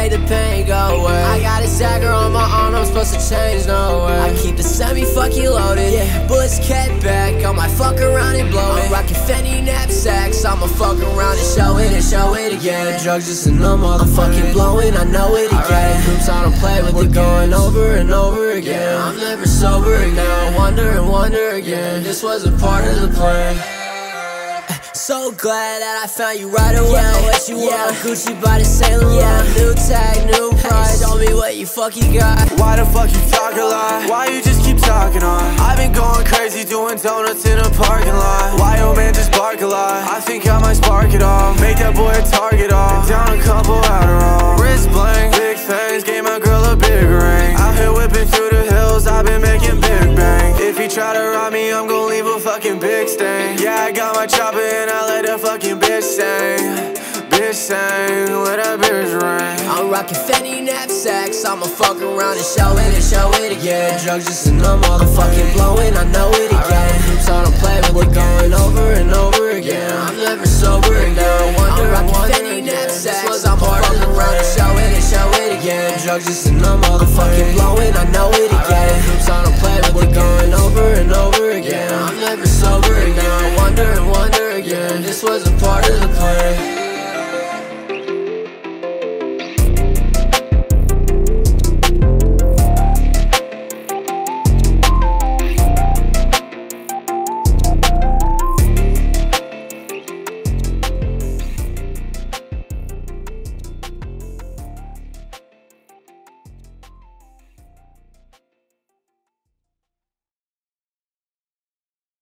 made the pain go away. I got a dagger on my arm, I'm supposed to change, no way. I keep the semi fucking loaded, yeah. Bullets kept back, I might fuck around and blow it. I'm rocking Fendi knapsacks, I'ma fuck around and show it and show it again. Drugs just a I'm fucking blowing, I know it again. Groups I don't play with, we're going over and over again. I'm never sober again, wonder and wonder again. This was a part of the plan. So glad that I found you right away. Yeah, what you yeah. want? Gucci by the Saint Laurent. Yeah. New tag, new price. Show me what you fucking got. Why the fuck you talk a lot? Why you just keep talking on? I've been going crazy doing donuts in a parking lot. Why your man just bark a lot? I think I might spark it off. Make that boy a target off. Down a couple Adderall. Wrist bling, big things. Gave my girl a big ring. Out here whipping through the hills. I've been making big bang. If he try to rob me, I'm gon' leave a fucking big stain. Yeah, I got my chopper and bitch sang, bitch sang, bitch right? I'm rockin' Fendi knapsacks, I'ma fuck around and show it and show it again. Drugs just in motherfucking blowin', I know it again. I so I don't play, but we're over and over again. I'm never sober again. I'm rocking Fendi knapsacks, I'ma fuck around and show it and show it again. Drugs just in motherfucking blowing, I know it again. Hips